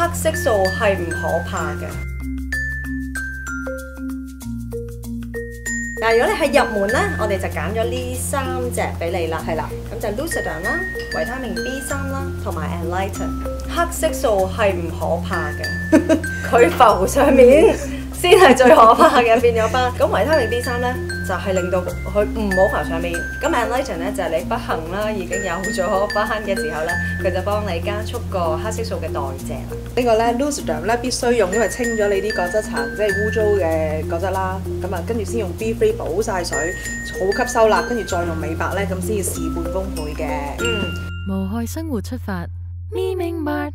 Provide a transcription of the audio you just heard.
黑色素係唔可怕嘅。嗱，如果你係入門咧，我哋就揀咗呢三隻俾你啦，係啦，咁就 Lucidum 啦、維他命 B 三啦，同埋 Enlighten。黑色素係唔可怕嘅，佢浮上面先係最可怕嘅變咗斑。咁維他命 B 三咧就係、令到佢唔好浮上面。咁 Enlighten 咧就係、你不幸啦已經有咗斑嘅時候咧，佢就幫你加速個黑色素嘅代謝啦。呢個咧 Lucidum 咧必須用，因為清咗你啲角質層，即係污糟嘅角質啦。咁啊，跟住先用 B3 補晒水，好吸收啦，跟住再用美白咧，咁先至事半功倍嘅。嗯。無害生活出發，你明白。